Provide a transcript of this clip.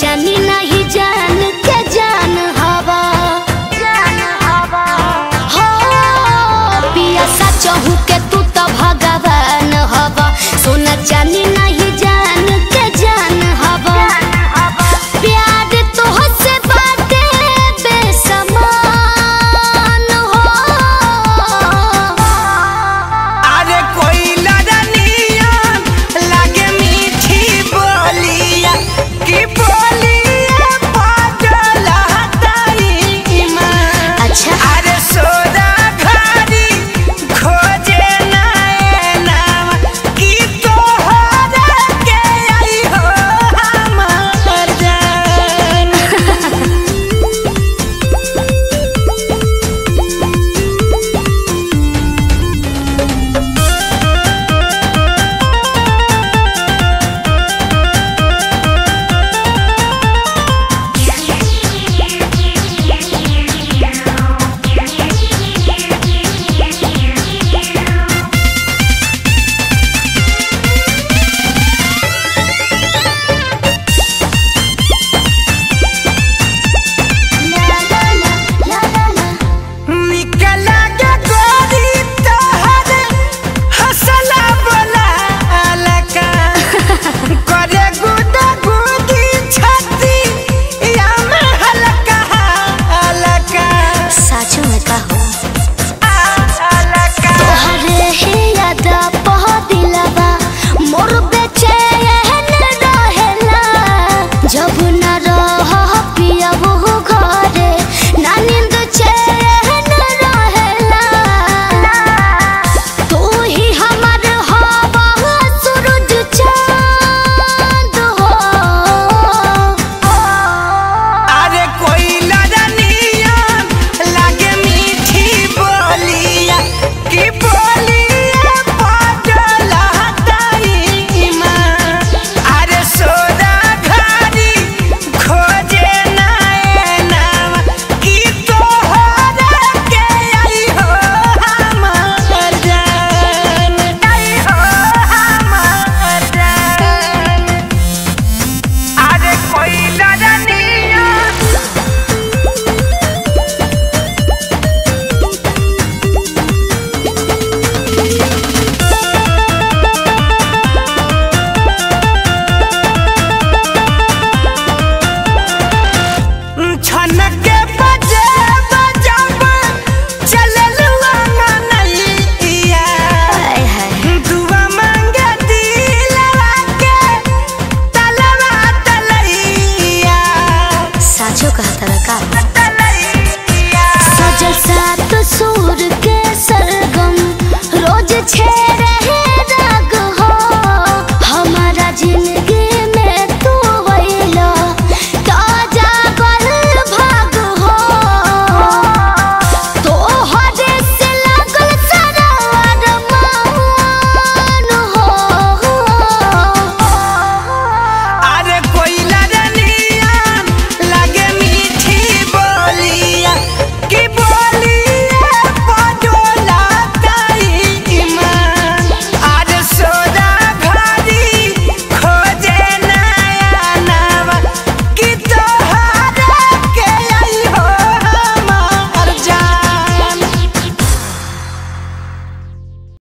चली